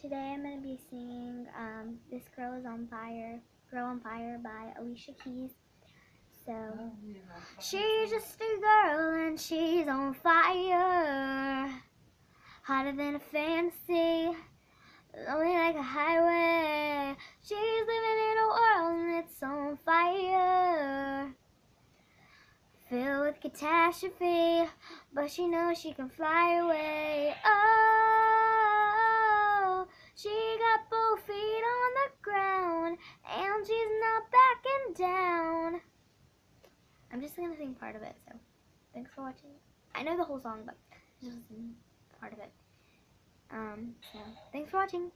today I'm going to be singing um, This Girl is on Fire, Girl on Fire by Alicia Keys. So, she's just a girl and she's on fire, hotter than a fantasy, lonely like a highway. She's living in a world that's on fire, filled with catastrophe, but she knows she can fly away. Just gonna sing part of it, so thanks for watching. I know the whole song, but is part of it. Um, so thanks for watching.